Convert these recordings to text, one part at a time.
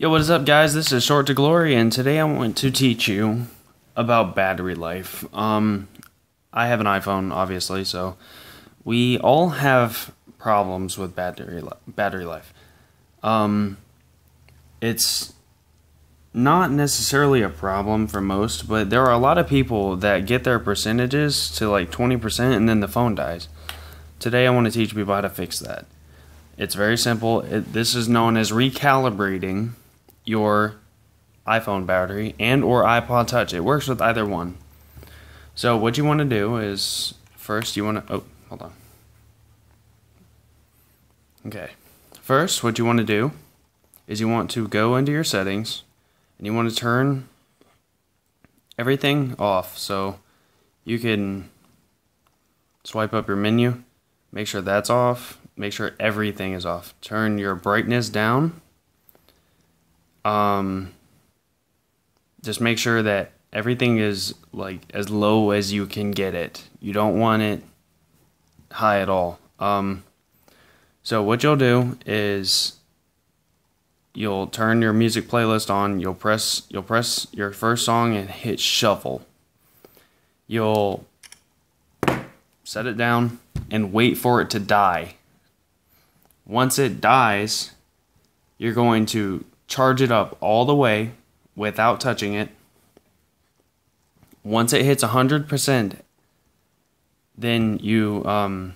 Yo, what is up, guys? This is Short to Glory, and today I want to teach you about battery life. Um, I have an iPhone, obviously, so we all have problems with battery li- battery life. Um, it's not necessarily a problem for most, but there are a lot of people that get their percentages to like 20% and then the phone dies. Today I want to teach people how to fix that. It's very simple. It, this is known as recalibrating your iPhone battery and or iPod Touch. It works with either one. So what you want to do is first you want to oh, hold on. Okay. First, what you want to do is you want to go into your settings and you want to turn everything off. So you can swipe up your menu, make sure that's off, make sure everything is off. Turn your brightness down. Um just make sure that everything is like as low as you can get it. You don't want it high at all. Um so what you'll do is you'll turn your music playlist on, you'll press you'll press your first song and hit shuffle. You'll set it down and wait for it to die. Once it dies, you're going to charge it up all the way without touching it. Once it hits 100%, then you um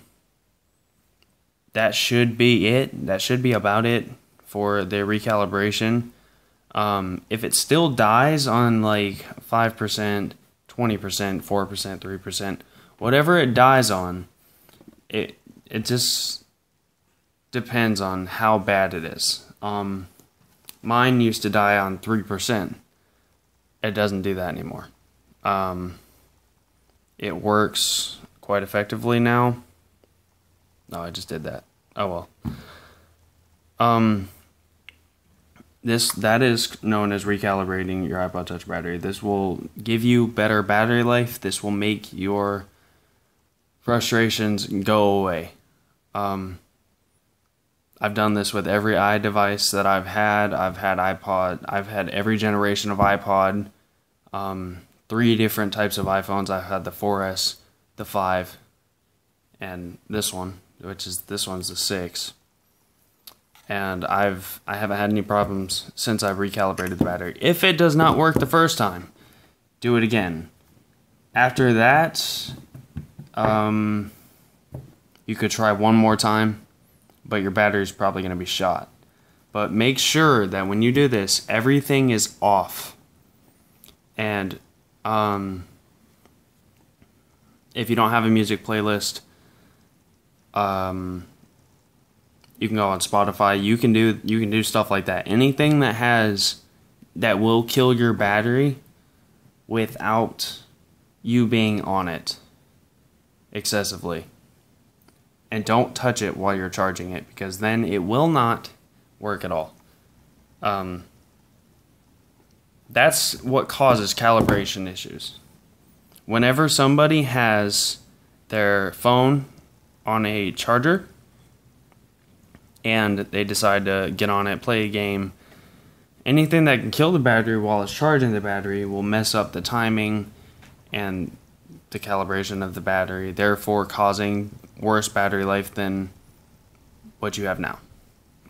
that should be it. That should be about it for the recalibration. Um, if it still dies on like 5%, 20%, 4%, 3%, whatever it dies on, it it just depends on how bad it is. Um, mine used to die on 3%. It doesn't do that anymore. Um, it works quite effectively now. No, I just did that. Oh well. Um, this that is known as recalibrating your iPod Touch battery. This will give you better battery life. This will make your frustrations go away. Um, I've done this with every iDevice that I've had. I've had iPod. I've had every generation of iPod. Um, three different types of iPhones. I've had the 4S, the 5, and this one, which is this one's the 6. And I've I haven't had any problems since I've recalibrated the battery. If it does not work the first time, do it again. After that, um, you could try one more time, but your battery is probably going to be shot. But make sure that when you do this, everything is off. And um, if you don't have a music playlist, um, you can go on Spotify. You can do you can do stuff like that. Anything that has that will kill your battery without you being on it excessively. And don't touch it while you're charging it because then it will not work at all. Um, that's what causes calibration issues. Whenever somebody has their phone on a charger and they decide to get on it, play a game, anything that can kill the battery while it's charging the battery will mess up the timing and the calibration of the battery, therefore causing worse battery life than what you have now.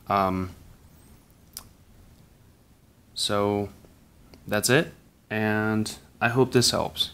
Um, so that's it, and I hope this helps.